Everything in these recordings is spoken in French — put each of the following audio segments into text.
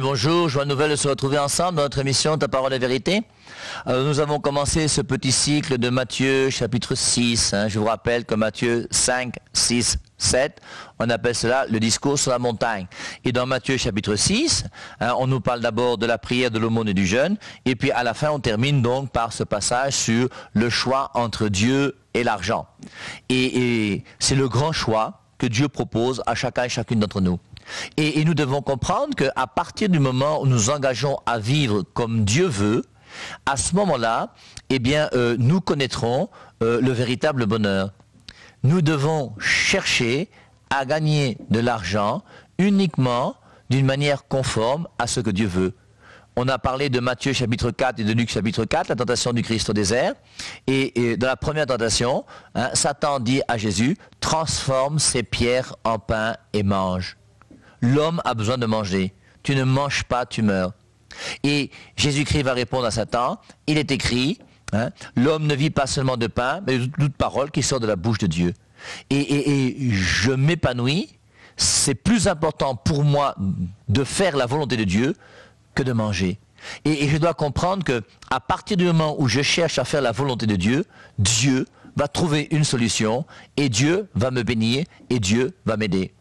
Bonjour. Joie nouvelle de se retrouver ensemble dans notre émission Ta parole est vérité. Euh, nous avons commencé ce petit cycle de Matthieu chapitre 6. hein. Je vous rappelle que Matthieu 5, 6, 7, on appelle cela le discours sur la montagne. Et dans Matthieu chapitre 6, hein, on nous parle d'abord de la prière, de l'aumône et du jeûne. Et puis à la fin, on termine donc par ce passage sur le choix entre Dieu et l'argent. Et, et c'est le grand choix que Dieu propose à chacun et chacune d'entre nous. Et, nous devons comprendre qu'à partir du moment où nous engageons à vivre comme Dieu veut, à ce moment-là, eh euh, nous connaîtrons euh, le véritable bonheur. Nous devons chercher à gagner de l'argent uniquement d'une manière conforme à ce que Dieu veut. On a parlé de Matthieu chapitre 4 et de Luc chapitre 4, la tentation du Christ au désert. Et, et dans la première tentation, hein, Satan dit à Jésus, transforme ces pierres en pain et mange. L'homme a besoin de manger. Tu ne manges pas, tu meurs. Et Jésus-Christ va répondre à Satan, il est écrit, hein, l'homme ne vit pas seulement de pain, mais de toute parole qui sort de la bouche de Dieu. Et, je m'épanouis, c'est plus important pour moi de faire la volonté de Dieu que de manger. Et, et je dois comprendre que à partir du moment où je cherche à faire la volonté de Dieu, Dieu va trouver une solution et Dieu va me bénir et Dieu va m'aider.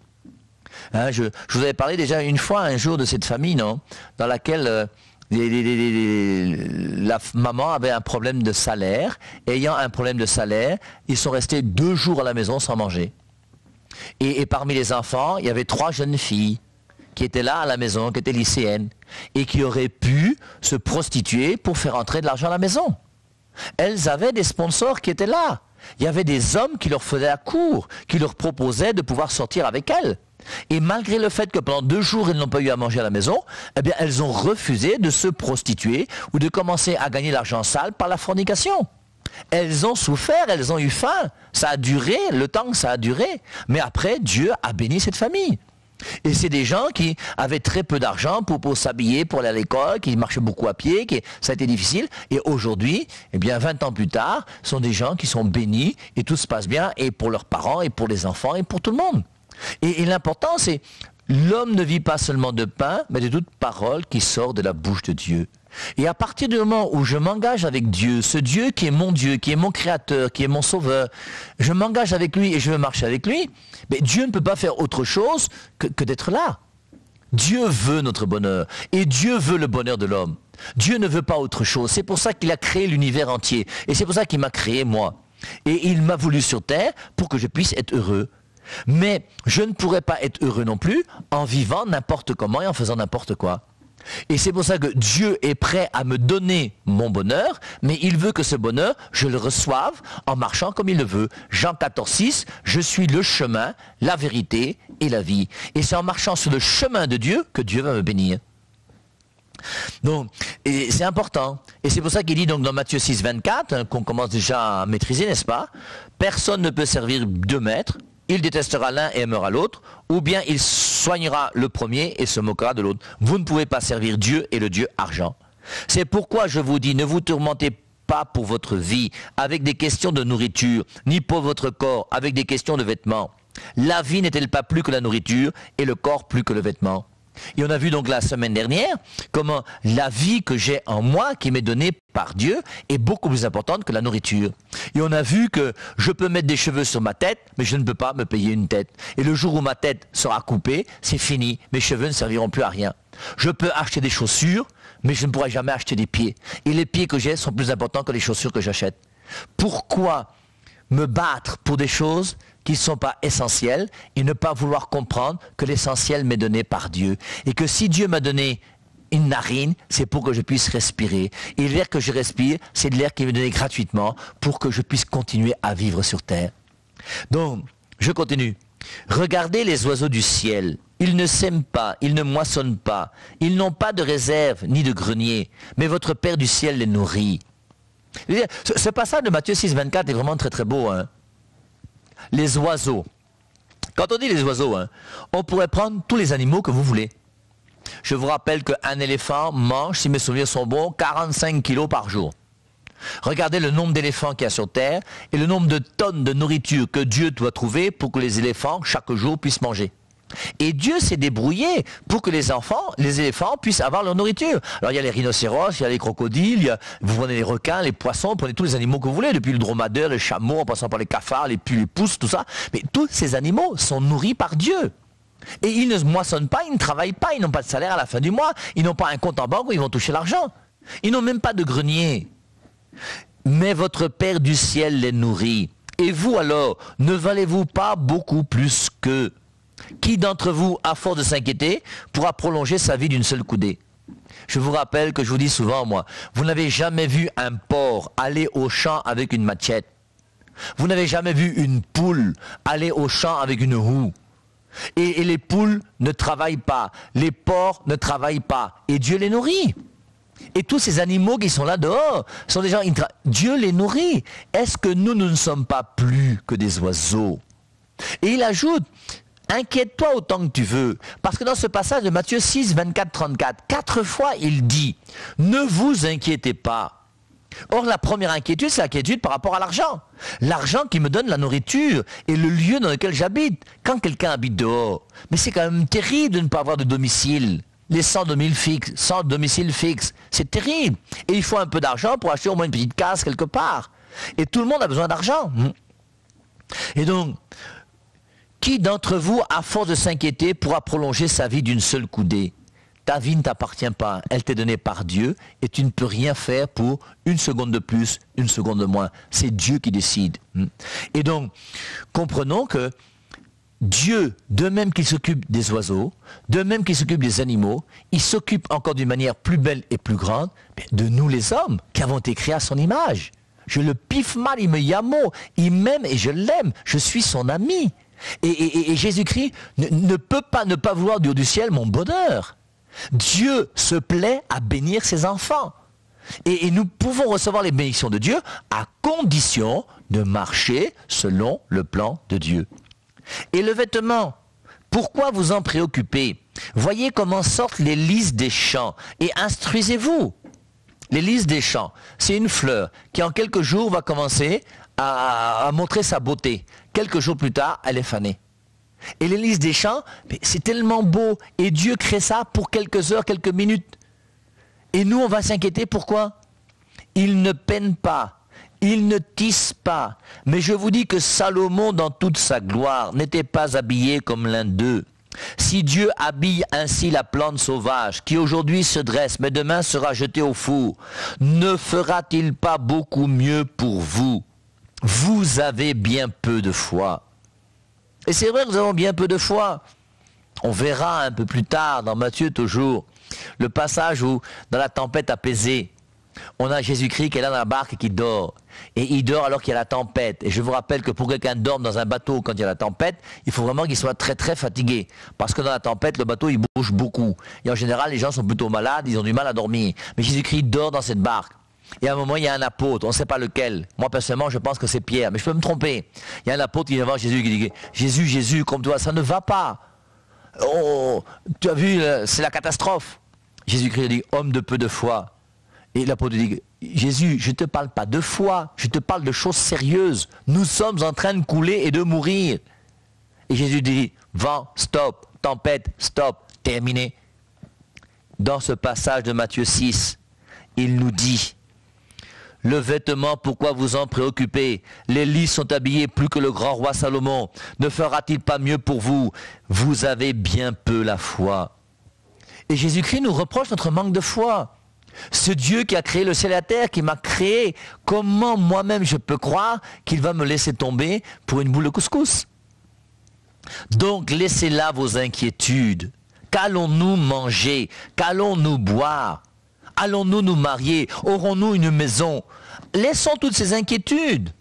Hein, je, vous avais parlé déjà une fois, un jour, de cette famille, Dans laquelle euh, la maman avait un problème de salaire. Ayant un problème de salaire, ils sont restés deux jours à la maison sans manger. Et, et parmi les enfants, il y avait trois jeunes filles qui étaient là à la maison, qui étaient lycéennes, et qui auraient pu se prostituer pour faire entrer de l'argent à la maison. Elles avaient des sponsors qui étaient là. Il y avait des hommes qui leur faisaient la cour, qui leur proposaient de pouvoir sortir avec elles. Et malgré le fait que pendant deux jours, elles n'ont pas eu à manger à la maison, eh bien, elles ont refusé de se prostituer ou de commencer à gagner l'argent sale par la fornication. Elles ont souffert, elles ont eu faim. Ça a duré le temps que ça a duré. Mais après, Dieu a béni cette famille. Et c'est des gens qui avaient très peu d'argent pour, s'habiller, pour aller à l'école, qui marchaient beaucoup à pied, qui, ça a été difficile. Et aujourd'hui, eh bien, 20 ans plus tard, sont des gens qui sont bénis et tout se passe bien, et pour leurs parents, et pour les enfants, et pour tout le monde. Et, l'important, c'est l'homme ne vit pas seulement de pain, mais de toute parole qui sort de la bouche de Dieu. Et à partir du moment où je m'engage avec Dieu, ce Dieu qui est mon Dieu, qui est mon créateur, qui est mon sauveur, je m'engage avec lui et je veux marcher avec lui, mais Dieu ne peut pas faire autre chose que, que d'être là. Dieu veut notre bonheur et Dieu veut le bonheur de l'homme. Dieu ne veut pas autre chose. C'est pour ça qu'il a créé l'univers entier et c'est pour ça qu'il m'a créé moi. Et il m'a voulu sur terre pour que je puisse être heureux. Mais je ne pourrais pas être heureux non plus en vivant n'importe comment et en faisant n'importe quoi. Et c'est pour ça que Dieu est prêt à me donner mon bonheur, mais il veut que ce bonheur, je le reçoive en marchant comme il le veut. Jean 14, 6, je suis le chemin, la vérité et la vie. Et c'est en marchant sur le chemin de Dieu que Dieu va me bénir. Donc, c'est important. Et c'est pour ça qu'il dit donc dans Matthieu 6, 24, hein, qu'on commence déjà à maîtriser, n'est-ce pas? Personne ne peut servir deux maîtres. Il détestera l'un et aimera l'autre, ou bien il soignera le premier et se moquera de l'autre. Vous ne pouvez pas servir Dieu et le Dieu argent. C'est pourquoi je vous dis, ne vous tourmentez pas pour votre vie avec des questions de nourriture, ni pour votre corps avec des questions de vêtements. La vie n'est-elle pas plus que la nourriture et le corps plus que le vêtement? Et on a vu donc la semaine dernière comment la vie que j'ai en moi, qui m'est donnée par Dieu, est beaucoup plus importante que la nourriture. Et on a vu que je peux mettre des cheveux sur ma tête, mais je ne peux pas me payer une tête. Et le jour où ma tête sera coupée, c'est fini. Mes cheveux ne serviront plus à rien. Je peux acheter des chaussures, mais je ne pourrai jamais acheter des pieds. Et les pieds que j'ai sont plus importants que les chaussures que j'achète. Pourquoi me battre pour des choses qui ne sont pas essentielles et ne pas vouloir comprendre que l'essentiel m'est donné par Dieu. Et que si Dieu m'a donné une narine, c'est pour que je puisse respirer. Et l'air que je respire, c'est de l'air qui m'est donné gratuitement pour que je puisse continuer à vivre sur terre. Donc, je continue. Regardez les oiseaux du ciel. Ils ne sèment pas, ils ne moissonnent pas, ils n'ont pas de réserve ni de grenier, mais votre Père du ciel les nourrit. Ce passage de Matthieu 6, 24 est vraiment très très beau. Hein les oiseaux. Quand on dit les oiseaux, hein, on pourrait prendre tous les animaux que vous voulez. Je vous rappelle qu'un éléphant mange, si mes souvenirs sont bons, 45 kilos par jour. Regardez le nombre d'éléphants qu'il y a sur Terre et le nombre de tonnes de nourriture que Dieu doit trouver pour que les éléphants, chaque jour, puissent manger. Et Dieu s'est débrouillé pour que les enfants, les éléphants puissent avoir leur nourriture. Alors il y a les rhinocéros, il y a les crocodiles, vous prenez les requins, les poissons, vous prenez tous les animaux que vous voulez, depuis le dromadaire, les chameaux, en passant par les cafards, les les pousses, tout ça. Mais tous ces animaux sont nourris par Dieu. Et ils ne moissonnent pas, ils ne travaillent pas, ils n'ont pas de salaire à la fin du mois, ils n'ont pas un compte en banque où ils vont toucher l'argent. Ils n'ont même pas de grenier. Mais votre Père du ciel les nourrit. Et vous alors, ne valez-vous pas beaucoup plus qu'eux? Qui d'entre vous, à force de s'inquiéter, pourra prolonger sa vie d'une seule coudée? Je vous rappelle que je vous dis souvent, moi, vous n'avez jamais vu un porc aller au champ avec une machette. Vous n'avez jamais vu une poule aller au champ avec une roue. Et, les poules ne travaillent pas, les porcs ne travaillent pas, et Dieu les nourrit. Et tous ces animaux qui sont là dehors sont des gens, Dieu les nourrit. Est-ce que nous ne sommes pas plus que des oiseaux? Et il ajoute, inquiète-toi autant que tu veux. Parce que dans ce passage de Matthieu 6, 24, 34, quatre fois il dit, ne vous inquiétez pas. Or, la première inquiétude, c'est l'inquiétude par rapport à l'argent. L'argent qui me donne la nourriture et le lieu dans lequel j'habite. Quand quelqu'un habite dehors, mais c'est quand même terrible de ne pas avoir de domicile les 100 domiciles fixes, 100 domiciles fixes. C'est terrible. Et il faut un peu d'argent pour acheter au moins une petite case quelque part. Et tout le monde a besoin d'argent. Et donc, qui d'entre vous, à force de s'inquiéter, pourra prolonger sa vie d'une seule coudée? Ta vie ne t'appartient pas, elle t'est donnée par Dieu et tu ne peux rien faire pour une seconde de plus, une seconde de moins. C'est Dieu qui décide. Et donc, comprenons que Dieu, de même qu'il s'occupe des oiseaux, de même qu'il s'occupe des animaux, il s'occupe encore d'une manière plus belle et plus grande de nous les hommes qui avons été créés à son image. Je le piffe mal, il me yamo, il m'aime et je l'aime, je suis son ami. Et, Jésus-Christ ne, peut pas ne pas vouloir du haut du ciel mon bonheur. Dieu se plaît à bénir ses enfants. et nous pouvons recevoir les bénédictions de Dieu à condition de marcher selon le plan de Dieu. Et le vêtement, pourquoi vous en préoccupez Voyez comment sortent les lys des champs et instruisez-vous. Les lys des champs, c'est une fleur qui en quelques jours va commencer à, montrer sa beauté. Quelques jours plus tard, elle est fanée. Et lys des champs, c'est tellement beau. Et Dieu crée ça pour quelques heures, quelques minutes. Et nous, on va s'inquiéter. Pourquoi? Il ne peine pas. Il ne tisse pas. Mais je vous dis que Salomon, dans toute sa gloire, n'était pas habillé comme l'un d'eux. Si Dieu habille ainsi la plante sauvage, qui aujourd'hui se dresse, mais demain sera jetée au four, ne fera-t-il pas beaucoup mieux pour vous? Vous avez bien peu de foi. Et c'est vrai que nous avons bien peu de foi. On verra un peu plus tard dans Matthieu toujours le passage où, dans la tempête apaisée, on a Jésus-Christ qui est là dans la barque et qui dort. Et il dort alors qu'il y a la tempête. Et je vous rappelle que pour quelqu'un dorme dans un bateau quand il y a la tempête, il faut vraiment qu'il soit très très fatigué. Parce que dans la tempête, le bateau il bouge beaucoup. Et en général, les gens sont plutôt malades, ils ont du mal à dormir. Mais Jésus-Christ dort dans cette barque. Et à un moment, il y a un apôtre, on ne sait pas lequel. Moi, personnellement, je pense que c'est Pierre, mais je peux me tromper. Il y a un apôtre qui vient voir Jésus qui dit Jésus, Jésus, comme toi, ça ne va pas. Oh, tu as vu, c'est la catastrophe. Jésus-Christ dit Homme de peu de foi, et l'apôtre dit, Jésus, je ne te parle pas de foi, je te parle de choses sérieuses. Nous sommes en train de couler et de mourir. Et Jésus dit, vent, stop, tempête, stop, terminé. Dans ce passage de Matthieu 6, il nous dit, le vêtement, pourquoi vous en préoccupez Les lits sont habillés plus que le grand roi Salomon. Ne fera-t-il pas mieux pour vous? Vous avez bien peu la foi. Et Jésus-Christ nous reproche notre manque de foi. Ce Dieu qui a créé le ciel et la terre, qui m'a créé, comment moi-même je peux croire qu'il va me laisser tomber pour une boule de couscous? Donc laissez là vos inquiétudes. Qu'allons-nous manger? Qu'allons-nous boire? Allons-nous nous marier? Aurons-nous une maison? Laissons toutes ces inquiétudes.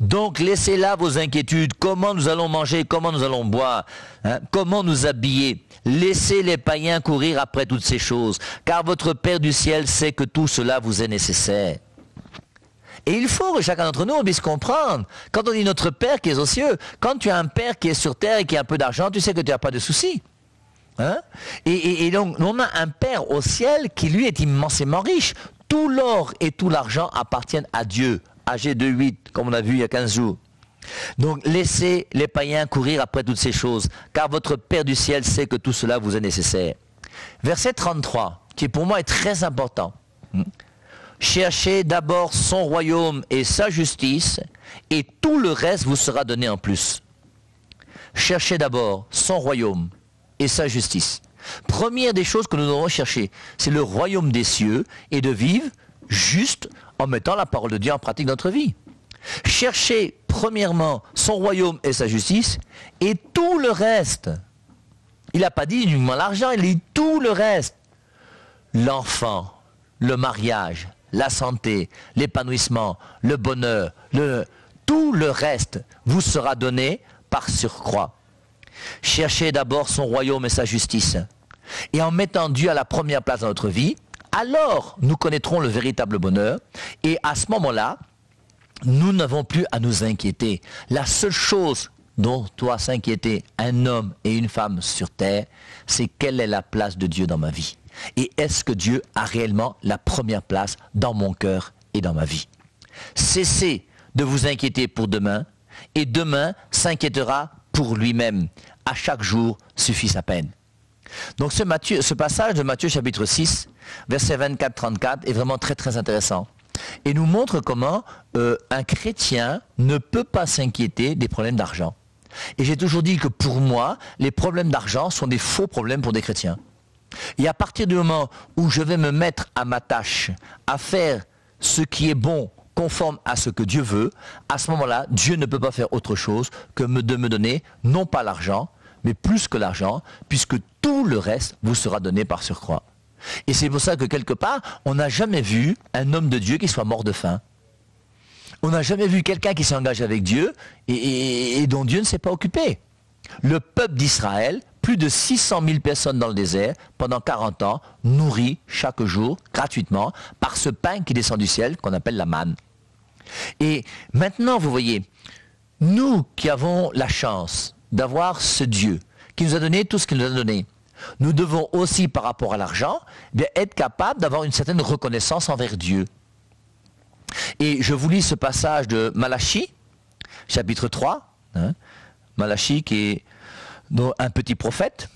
Donc laissez là vos inquiétudes. Comment nous allons manger? Comment nous allons boire? Hein? Comment nous habiller? Laissez les païens courir après toutes ces choses, car votre Père du ciel sait que tout cela vous est nécessaire. Et il faut que chacun d'entre nous puisse comprendre. Quand on dit notre Père qui est aux cieux, quand tu as un Père qui est sur terre et qui a un peu d'argent, tu sais que tu n'as pas de soucis. Hein? et, et, donc, on a un Père au ciel qui, lui, est immensément riche. Tout l'or et tout l'argent appartiennent à Dieu. AG 2.8, comme on a vu il y a 15 jours. Donc laissez les païens courir après toutes ces choses, car votre Père du ciel sait que tout cela vous est nécessaire. Verset 33, qui pour moi est très important. Cherchez d'abord son royaume et sa justice, et tout le reste vous sera donné en plus. Cherchez d'abord son royaume et sa justice. Première des choses que nous devons chercher, c'est le royaume des cieux et de vivre juste en mettant la parole de Dieu en pratique dans notre vie. Cherchez premièrement son royaume et sa justice et tout le reste. Il n'a pas dit uniquement l'argent, il dit tout le reste. L'enfant, le mariage, la santé, l'épanouissement, le bonheur, le, tout le reste vous sera donné par surcroît. Cherchez d'abord son royaume et sa justice. Et en mettant Dieu à la première place dans notre vie, alors nous connaîtrons le véritable bonheur. Et à ce moment-là, nous n'avons plus à nous inquiéter. La seule chose dont doit s'inquiéter un homme et une femme sur terre, c'est quelle est la place de Dieu dans ma vie. Et est-ce que Dieu a réellement la première place dans mon cœur et dans ma vie? Cessez de vous inquiéter pour demain, et demain s'inquiétera pour lui-même. À chaque jour suffit sa peine. Donc ce, ce passage de Matthieu chapitre 6, verset 24-34 est vraiment très très intéressant et nous montre comment euh, un chrétien ne peut pas s'inquiéter des problèmes d'argent. Et j'ai toujours dit que pour moi, les problèmes d'argent sont des faux problèmes pour des chrétiens. Et à partir du moment où je vais me mettre à ma tâche, à faire ce qui est bon, conforme à ce que Dieu veut, à ce moment-là, Dieu ne peut pas faire autre chose que de me donner non pas l'argent, mais plus que l'argent, puisque tout le reste vous sera donné par surcroît. Et c'est pour ça que quelque part, on n'a jamais vu un homme de Dieu qui soit mort de faim. On n'a jamais vu quelqu'un qui s'engage avec Dieu et, dont Dieu ne s'est pas occupé. Le peuple d'Israël, plus de 600 000 personnes dans le désert, pendant 40 ans, nourris chaque jour, gratuitement, par ce pain qui descend du ciel, qu'on appelle la manne. Et maintenant, vous voyez, nous qui avons la chance d'avoir ce Dieu, qui nous a donné tout ce qu'il nous a donné, nous devons aussi, par rapport à l'argent, eh être capables d'avoir une certaine reconnaissance envers Dieu. Et je vous lis ce passage de Malachi, chapitre 3. Hein. Malachi qui est un petit prophète,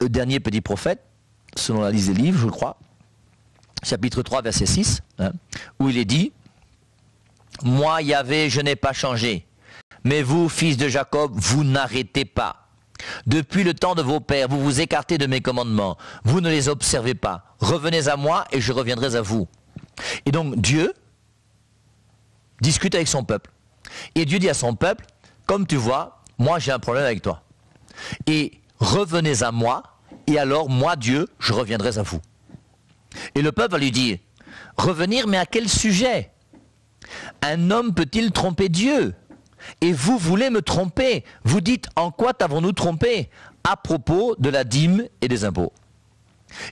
le dernier petit prophète, selon la liste des livres, je crois. Chapitre 3, verset 6, hein, où il est dit, Moi, Yahvé, je n'ai pas changé, mais vous, fils de Jacob, vous n'arrêtez pas. Depuis le temps de vos pères, vous vous écartez de mes commandements. Vous ne les observez pas. Revenez à moi et je reviendrai à vous. Et donc Dieu discute avec son peuple. Et Dieu dit à son peuple, comme tu vois, moi j'ai un problème avec toi. Et revenez à moi, et alors moi Dieu, je reviendrai à vous. Et le peuple va lui dire, revenir, mais à quel sujet? Un homme peut-il tromper Dieu? Et vous voulez me tromper. Vous dites, en quoi t'avons-nous trompé? À propos de la dîme et des impôts.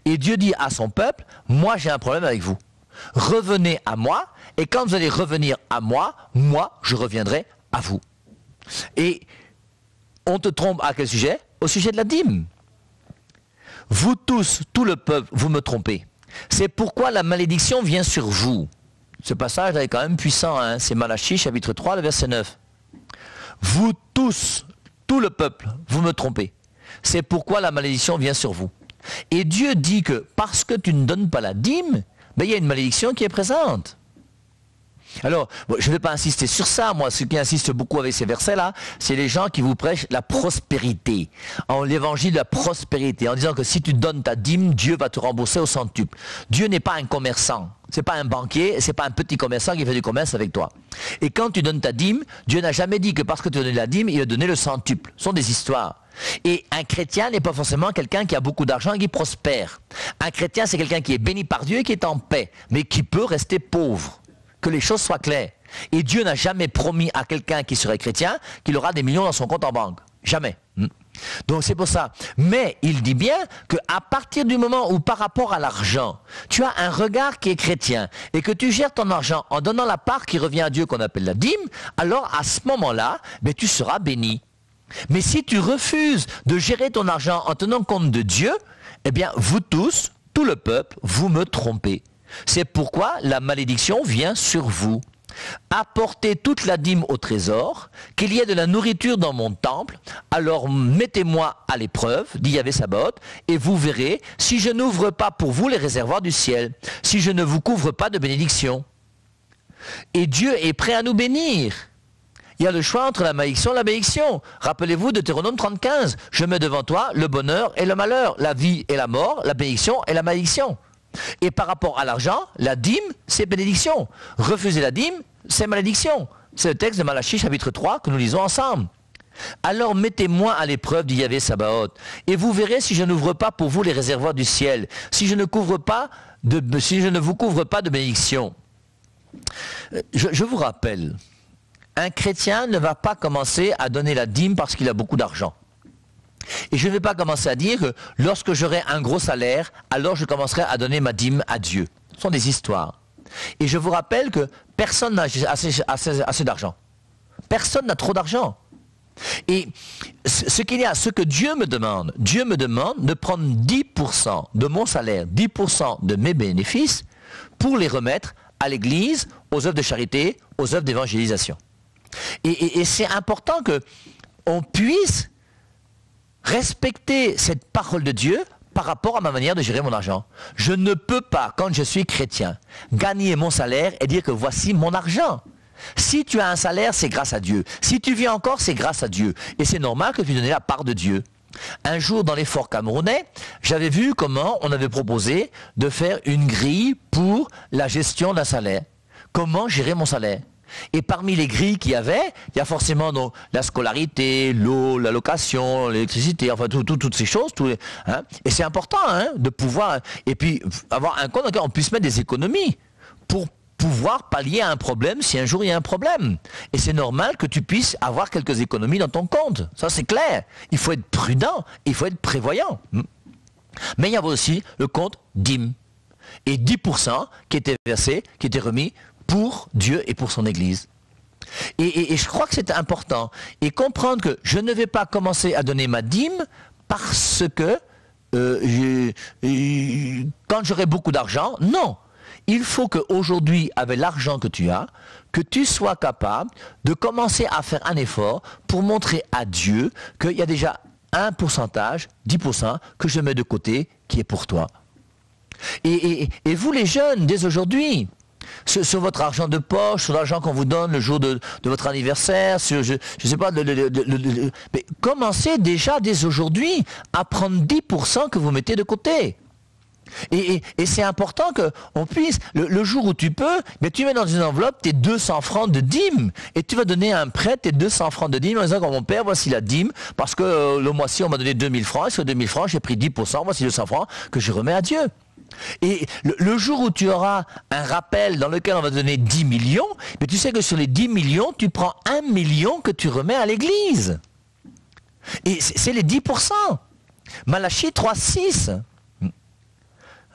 Et Dieu dit à son peuple, moi j'ai un problème avec vous. Revenez à moi, et quand vous allez revenir à moi, moi je reviendrai à vous. Et on te trompe à quel sujet? Au sujet de la dîme. Vous tous, tout le peuple, vous me trompez. C'est pourquoi la malédiction vient sur vous. Ce passage est quand même puissant, hein. c'est Malachie chapitre 3, le verset 9. Vous tous, tout le peuple, vous me trompez. C'est pourquoi la malédiction vient sur vous. Et Dieu dit que parce que tu ne donnes pas la dîme, ben, il y a une malédiction qui est présente. Alors, je ne vais pas insister sur ça. Moi, ce qui insiste beaucoup avec ces versets-là, c'est les gens qui vous prêchent la prospérité. L'évangile de la prospérité, en disant que si tu donnes ta dîme, Dieu va te rembourser au centuple. Dieu n'est pas un commerçant. C'est pas un banquier, c'est pas un petit commerçant qui fait du commerce avec toi. Et quand tu donnes ta dîme, Dieu n'a jamais dit que parce que tu as donné la dîme, il a donné le centuple. Ce sont des histoires. Et un chrétien n'est pas forcément quelqu'un qui a beaucoup d'argent et qui prospère. Un chrétien, c'est quelqu'un qui est béni par Dieu et qui est en paix, mais qui peut rester pauvre que les choses soient claires. Et Dieu n'a jamais promis à quelqu'un qui serait chrétien qu'il aura des millions dans son compte en banque. Jamais. Hmm. Donc c'est pour ça. Mais il dit bien qu'à partir du moment où par rapport à l'argent, tu as un regard qui est chrétien et que tu gères ton argent en donnant la part qui revient à Dieu qu'on appelle la dîme, alors à ce moment-là, ben, tu seras béni. Mais si tu refuses de gérer ton argent en tenant compte de Dieu, eh bien vous tous, tout le peuple, vous me trompez. C'est pourquoi la malédiction vient sur vous. apportez toute la dîme au trésor, qu'il y ait de la nourriture dans mon temple, alors mettez-moi à l'épreuve, dit Yahvé Sabot, et vous verrez si je n'ouvre pas pour vous les réservoirs du ciel, si je ne vous couvre pas de bénédictions. Et Dieu est prêt à nous bénir. Il y a le choix entre la malédiction et la bénédiction. Rappelez-vous de Théronome 35. Je mets devant toi le bonheur et le malheur, la vie et la mort, la bénédiction et la malédiction. Et par rapport à l'argent, la dîme, c'est bénédiction. Refuser la dîme, c'est malédiction. C'est le texte de Malachie chapitre 3 que nous lisons ensemble. Alors mettez-moi à l'épreuve, dit Yahvé Sabaoth, et vous verrez si je n'ouvre pas pour vous les réservoirs du ciel, si je ne vous couvre pas de bénédiction. Euh, je vous rappelle, un chrétien ne va pas commencer à donner la dîme parce qu'il a beaucoup d'argent. Et je ne vais pas commencer à dire que lorsque j'aurai un gros salaire, alors je commencerai à donner ma dîme à Dieu. Ce sont des histoires. Et je vous rappelle que personne n'a assez, d'argent. Personne n'a trop d'argent. Et ce qu'il y a, ce que Dieu me demande, Dieu me demande de prendre 10% de mon salaire, 10% de mes bénéfices, pour les remettre à l'Église, aux œuvres de charité, aux œuvres d'évangélisation. Et, et c'est important que on puisse respecter cette parole de Dieu par rapport à ma manière de gérer mon argent. Je ne peux pas, quand je suis chrétien, gagner mon salaire et dire que voici mon argent. Si tu as un salaire, c'est grâce à Dieu. Si tu vis encore, c'est grâce à Dieu. Et c'est normal que tu donnes la part de Dieu. Un jour, dans les forts camerounais, j'avais vu comment on avait proposé de faire une grille pour la gestion d'un salaire. Comment gérer mon salaire? Et parmi les grilles qu'il y avait, il y a forcément la scolarité, l'eau, la location, l'électricité, enfin toutes ces choses. Hein. Et c'est important hein, de pouvoir, et puis avoir un compte dans lequel on puisse mettre des économies pour pouvoir pallier à un problème si un jour il y a un problème. Et c'est normal que tu puisses avoir quelques économies dans ton compte. Ça c'est clair. Il faut être prudent, il faut être prévoyant. Mais il y avait aussi le compte DIM. Et 10% qui était versé, qui était remis pour Dieu et pour son Église. Et, je crois que c'est important. Et comprendre que je ne vais pas commencer à donner ma dîme parce que euh, quand j'aurai beaucoup d'argent, non. Il faut qu'aujourd'hui, avec l'argent que tu as, que tu sois capable de commencer à faire un effort pour montrer à Dieu qu'il y a déjà un pourcentage, 10%, que je mets de côté qui est pour toi. et vous les jeunes, dès aujourd'hui, sur, votre argent de poche, sur l'argent qu'on vous donne le jour de, votre anniversaire, sur, je ne sais pas, mais commencez déjà dès aujourd'hui à prendre 10% que vous mettez de côté. Et, c'est important qu'on puisse, le, jour où tu peux, mais tu mets dans une enveloppe tes 200 francs de dîme et tu vas donner un prêt tes 200 francs de dîme en disant, mon père, voici la dîme, parce que euh, le mois-ci on m'a donné 2000 francs, et sur 2000 francs j'ai pris 10%, voici 200 francs que je remets à Dieu. Et le, jour où tu auras un rappel dans lequel on va donner 10 millions, mais tu sais que sur les 10 millions, tu prends 1 million que tu remets à l'église. Et c'est les 10%. Malachie 3.6.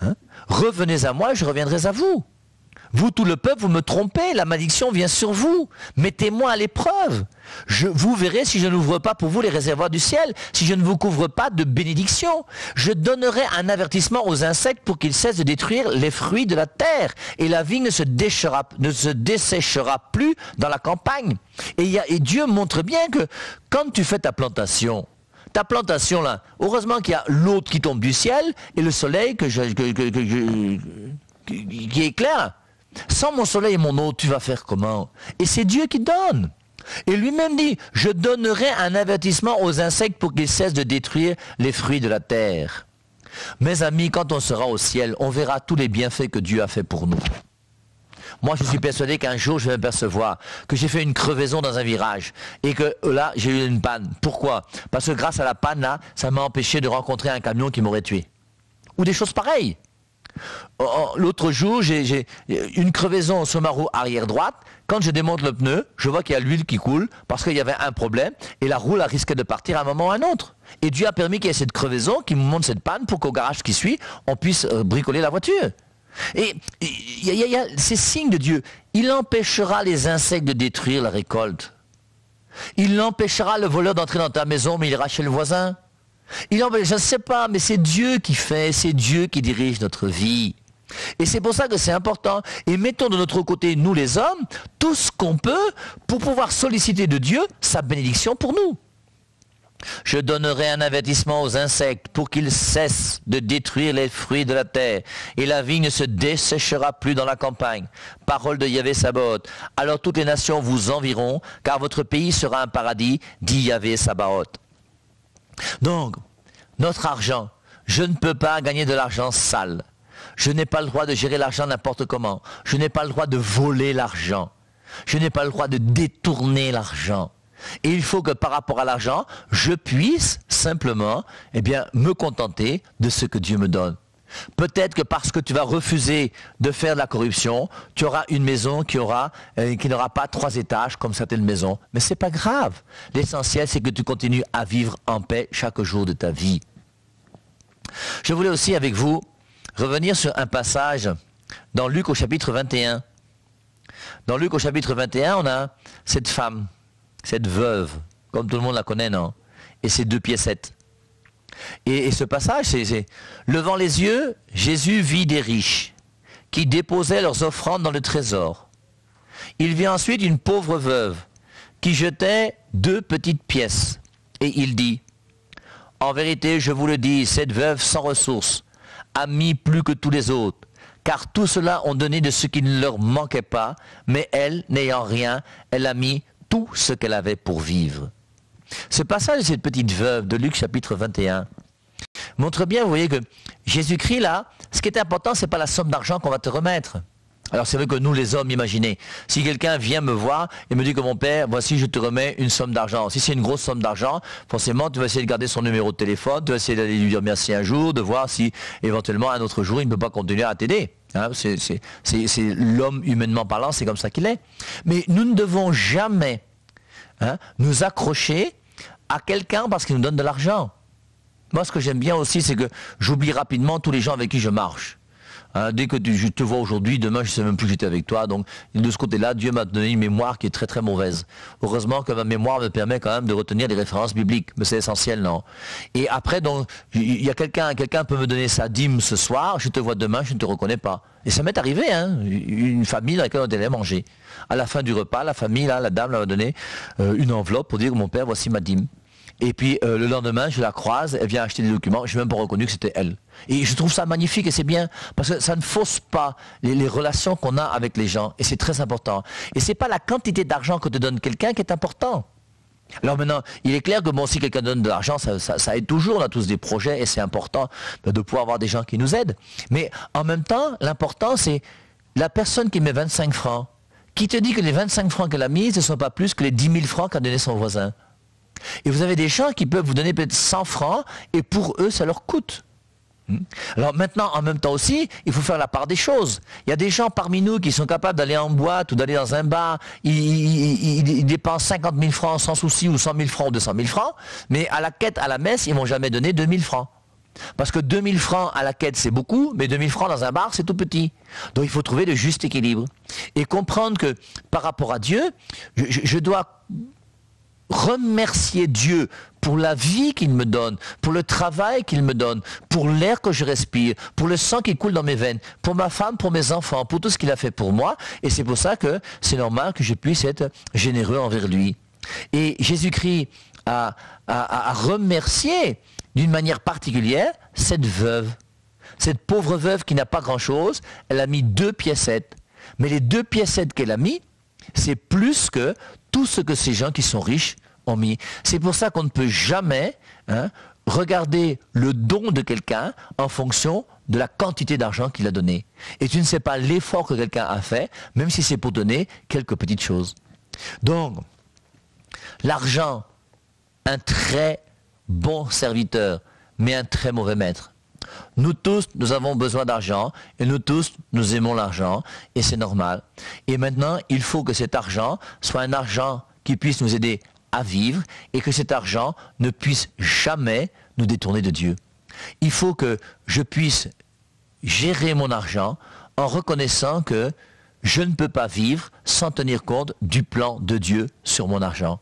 Hein? Revenez à moi, je reviendrai à vous. Vous, tout le peuple, vous me trompez, la malédiction vient sur vous. Mettez-moi à l'épreuve. Je, vous verrez si je n'ouvre pas pour vous les réservoirs du ciel, si je ne vous couvre pas de bénédiction. Je donnerai un avertissement aux insectes pour qu'ils cessent de détruire les fruits de la terre. Et la vie ne se, déchera, desséchera plus dans la campagne. Et, Dieu montre bien que quand tu fais ta plantation, ta plantation là, heureusement qu'il y a l'eau qui tombe du ciel et le soleil qui éclaire. Sans mon soleil et mon eau, tu vas faire comment? Et c'est Dieu qui donne. Et lui-même dit, je donnerai un avertissement aux insectes pour qu'ils cessent de détruire les fruits de la terre. Mes amis, quand on sera au ciel, on verra tous les bienfaits que Dieu a fait pour nous. Moi, je suis persuadé qu'un jour, je vais m'apercevoir que j'ai fait une crevaison dans un virage et que là, j'ai eu une panne. Pourquoi? Parce que grâce à la panne, ça m'a empêché de rencontrer un camion qui m'aurait tué. Ou des choses pareilles. Oh, oh, l'autre jour, j'ai une crevaison ma roue arrière droite. Quand je démonte le pneu, je vois qu'il y a l'huile qui coule parce qu'il y avait un problème et la roue a risqué de partir à un moment ou à un autre. Et Dieu a permis qu'il y ait cette crevaison qui me montre cette panne pour qu'au garage qui suit, on puisse euh, bricoler la voiture. Et il y, a, ces signes de Dieu. Il empêchera les insectes de détruire la récolte. Il empêchera le voleur d'entrer dans ta maison, mais il ira chez le voisin. Il je ne sais pas, mais c'est Dieu qui fait, c'est Dieu qui dirige notre vie. Et c'est pour ça que c'est important. Et mettons de notre côté, nous les hommes, tout ce qu'on peut pour pouvoir solliciter de Dieu sa bénédiction pour nous. Je donnerai un avertissement aux insectes pour qu'ils cessent de détruire les fruits de la terre, et la vie ne se desséchera plus dans la campagne. Parole de Yahvé Sabaoth. Alors toutes les nations vous environt, car votre pays sera un paradis, dit Yahvé Sabaoth. Donc, notre argent, je ne peux pas gagner de l'argent sale. Je n'ai pas le droit de gérer l'argent n'importe comment. Je n'ai pas le droit de voler l'argent. Je n'ai pas le droit de détourner l'argent. Et il faut que par rapport à l'argent, je puisse simplement eh bien, me contenter de ce que Dieu me donne. Peut-être que parce que tu vas refuser de faire de la corruption, tu auras une maison qui aura euh, n'aura pas trois étages comme certaines maisons. Mais ce n'est pas grave. L'essentiel, c'est que tu continues à vivre en paix chaque jour de ta vie. Je voulais aussi avec vous revenir sur un passage dans Luc au chapitre 21. Dans Luc au chapitre 21, on a cette femme cette veuve, comme tout le monde la connaît, non? Et ces deux piécettes. Et, ce passage, c'est levant les yeux, Jésus vit des riches qui déposaient leurs offrandes dans le trésor. Il vit ensuite une pauvre veuve qui jetait deux petites pièces. Et il dit, En vérité, je vous le dis, cette veuve sans ressources a mis plus que tous les autres, car tous ceux-là ont donné de ce qui ne leur manquait pas, mais elle, n'ayant rien, elle a mis tout ce qu'elle avait pour vivre. Ce passage de cette petite veuve de Luc chapitre 21 montre bien, vous voyez que Jésus-Christ là, ce qui est important, c'est pas la somme d'argent qu'on va te remettre. Alors c'est vrai que nous les hommes, imaginez, si quelqu'un vient me voir et me dit que mon père, voici je te remets une somme d'argent. Si c'est une grosse somme d'argent, forcément tu vas essayer de garder son numéro de téléphone, tu vas essayer d'aller lui dire merci un jour, de voir si éventuellement un autre jour il ne peut pas continuer à t'aider. Hein, c'est l'homme humainement parlant, c'est comme ça qu'il est. Mais nous ne devons jamais hein, nous accrocher à quelqu'un parce qu'il nous donne de l'argent. Moi, ce que j'aime bien aussi, c'est que j'oublie rapidement tous les gens avec qui je marche. Hein, dès que je te vois aujourd'hui, demain, je sais même plus que j'étais avec toi. Donc, de ce côté-là, Dieu m'a donné une mémoire qui est très très mauvaise. Heureusement que ma mémoire me permet quand même de retenir des références bibliques. Mais c'est essentiel, non? Et après, donc, il y a quelqu'un, quelqu'un peut me donner sa dîme ce soir, je te vois demain, je ne te reconnais pas. Et ça m'est arrivé, hein, une famille dans laquelle on allait manger. À la fin du repas, la famille, là, la dame m'a donné euh, une enveloppe pour dire, mon père, voici ma dîme. Et puis euh, le lendemain, je la croise, elle vient acheter des documents, je n'ai même pas reconnu que c'était elle. Et je trouve ça magnifique et c'est bien, parce que ça ne fausse pas les, relations qu'on a avec les gens, et c'est très important. Et ce n'est pas la quantité d'argent que te donne quelqu'un qui est important. Alors maintenant, il est clair que bon, si quelqu'un donne de l'argent, ça, aide toujours, on a tous des projets, et c'est important de pouvoir avoir des gens qui nous aident. Mais en même temps, l'important, c'est la personne qui met 25 francs, qui te dit que les 25 francs qu'elle a mis, ne sont pas plus que les 10 000 francs qu'a donné son voisin? Et vous avez des gens qui peuvent vous donner peut-être 100 francs et pour eux, ça leur coûte. Hmm? Alors maintenant, en même temps aussi, il faut faire la part des choses. Il y a des gens parmi nous qui sont capables d'aller en boîte ou d'aller dans un bar, ils, dépensent 50 000 francs sans souci ou 100 000 francs ou 200 000 francs, mais à la quête, à la messe, ils vont jamais donner 2 000 francs. Parce que 2000 francs à la quête, c'est beaucoup, mais 2000 francs dans un bar, c'est tout petit. Donc il faut trouver le juste équilibre. Et comprendre que par rapport à Dieu, je dois remercier Dieu pour la vie qu'il me donne, pour le travail qu'il me donne, pour l'air que je respire, pour le sang qui coule dans mes veines, pour ma femme, pour mes enfants, pour tout ce qu'il a fait pour moi. Et c'est pour ça que c'est normal que je puisse être généreux envers lui. Et Jésus-Christ a, remercié d'une manière particulière cette veuve. Cette pauvre veuve qui n'a pas grand-chose, elle a mis deux piécettes. Mais les deux piécettes qu'elle a mis, c'est plus que tout ce que ces gens qui sont riches ont mis. C'est pour ça qu'on ne peut jamais hein, regarder le don de quelqu'un en fonction de la quantité d'argent qu'il a donné. Et tu ne sais pas l'effort que quelqu'un a fait, même si c'est pour donner quelques petites choses. Donc, l'argent, un très bon serviteur, mais un très mauvais maître. Nous tous, nous avons besoin d'argent et nous tous, nous aimons l'argent et c'est normal. Et maintenant, il faut que cet argent soit un argent qui puisse nous aider à vivre et que cet argent ne puisse jamais nous détourner de Dieu. Il faut que je puisse gérer mon argent en reconnaissant que je ne peux pas vivre sans tenir compte du plan de Dieu sur mon argent.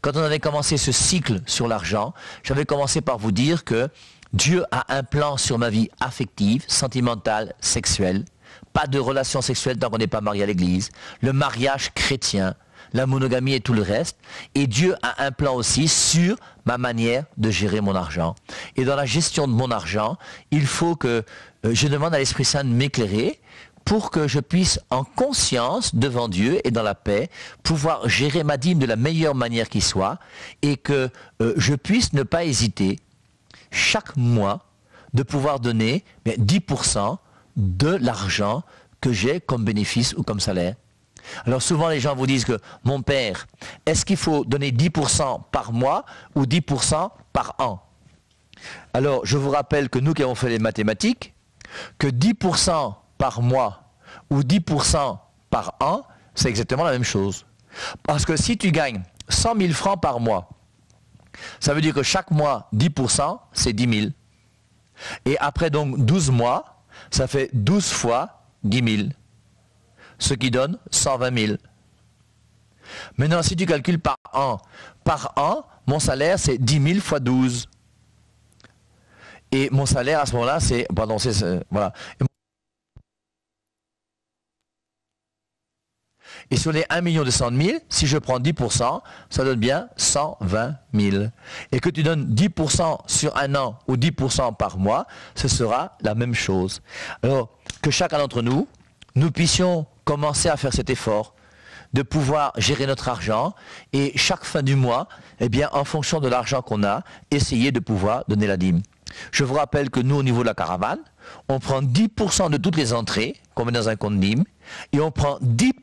Quand on avait commencé ce cycle sur l'argent, j'avais commencé par vous dire que Dieu a un plan sur ma vie affective, sentimentale, sexuelle. Pas de relation sexuelle tant qu'on n'est pas marié à l'église. Le mariage chrétien, la monogamie et tout le reste. Et Dieu a un plan aussi sur ma manière de gérer mon argent. Et dans la gestion de mon argent, il faut que euh, je demande à l'Esprit Saint de m'éclairer pour que je puisse en conscience devant Dieu et dans la paix pouvoir gérer ma dîme de la meilleure manière qui soit et que euh, je puisse ne pas hésiter chaque mois de pouvoir donner 10% de l'argent que j'ai comme bénéfice ou comme salaire. Alors souvent les gens vous disent que mon père, est-ce qu'il faut donner 10% par mois ou 10% par an? Alors je vous rappelle que nous qui avons fait les mathématiques, que 10% par mois ou 10% par an, c'est exactement la même chose. Parce que si tu gagnes 100 000 francs par mois, ça veut dire que chaque mois, 10%, c'est 10 000. Et après donc 12 mois, ça fait 12 fois 10 000. Ce qui donne 120 000. Maintenant, si tu calcules par an, par an, mon salaire, c'est 10 000 fois 12. Et mon salaire, à ce moment-là, c'est... Pardon, c'est... Voilà. Sur les 1 million 200 000, si je prends 10%, ça donne bien 120 000. Et que tu donnes 10% sur un an ou 10% par mois, ce sera la même chose. Alors, que chacun d'entre nous, nous puissions commencer à faire cet effort de pouvoir gérer notre argent et chaque fin du mois, eh en fonction de l'argent qu'on a, essayer de pouvoir donner la dîme. Je vous rappelle que nous, au niveau de la caravane, on prend 10% de toutes les entrées qu'on met dans un compte dîme et on prend 10%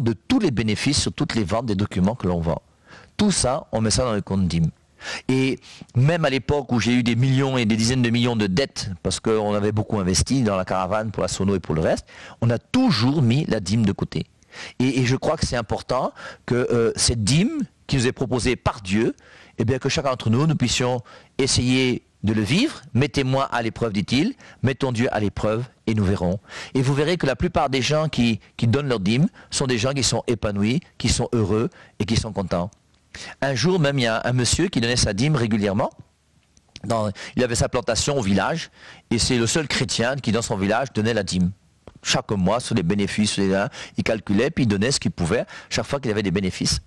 de tous les bénéfices sur toutes les ventes des documents que l'on vend. Tout ça, on met ça dans le compte dîme. Et même à l'époque où j'ai eu des millions et des dizaines de millions de dettes, parce qu'on avait beaucoup investi dans la caravane pour la sono et pour le reste, on a toujours mis la dîme de côté. Et, je crois que c'est important que euh, cette dîme qui nous est proposée par Dieu, eh bien que chacun d'entre nous, nous puissions essayer de le vivre. Mettez-moi à l'épreuve, dit-il. Mettons Dieu à l'épreuve et nous verrons. Et vous verrez que la plupart des gens qui, donnent leur dîme sont des gens qui sont épanouis, qui sont heureux et qui sont contents. Un jour même, il y a un monsieur qui donnait sa dîme régulièrement. il avait sa plantation au village et c'est le seul chrétien qui dans son village donnait la dîme. Chaque mois, sur les bénéfices, il calculait, puis il donnait ce qu'il pouvait, chaque fois qu'il avait des bénéfices.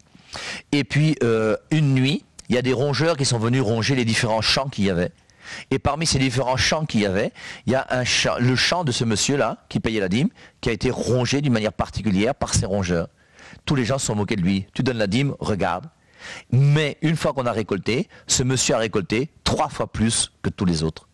Et puis, euh, une nuit, il y a des rongeurs qui sont venus ronger les différents champs qu'il y avait. Et parmi ces différents champs qu'il y avait, il y a le champ de ce monsieur-là, qui payait la dîme, qui a été rongé d'une manière particulière par ces rongeurs. Tous les gens se sont moqués de lui. Tu donnes la dîme, regarde. Mais une fois qu'on a récolté, ce monsieur a récolté trois fois plus que tous les autres.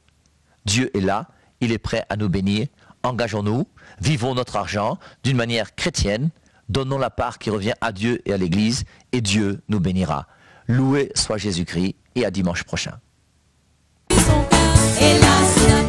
Dieu est là, il est prêt à nous bénir. Engageons-nous, vivons notre argent d'une manière chrétienne, donnons la part qui revient à Dieu et à l'Église, et Dieu nous bénira. Loué soit Jésus-Christ, et à dimanche prochain. en la ciudad.